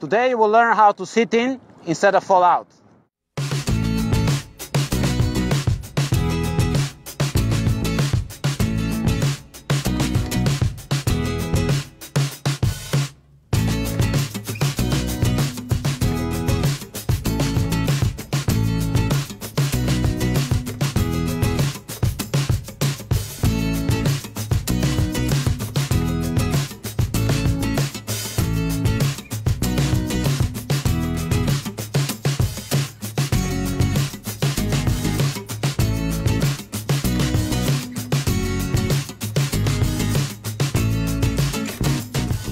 Today you will learn how to sit in instead of fall out.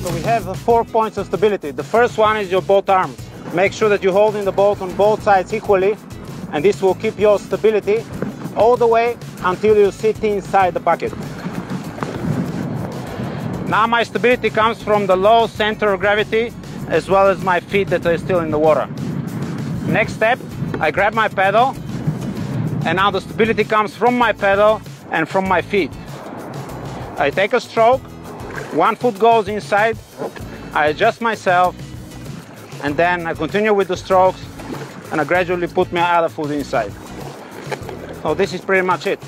So we have four points of stability. The first one is your both arms. Make sure that you're holding the boat on both sides equally, and this will keep your stability all the way until you sit inside the bucket. Now my stability comes from the low center of gravity as well as my feet that are still in the water. Next step, I grab my pedal and now the stability comes from my pedal and from my feet. I take a stroke, one foot goes inside, I adjust myself and then I continue with the strokes and I gradually put my other foot inside. So this is pretty much it.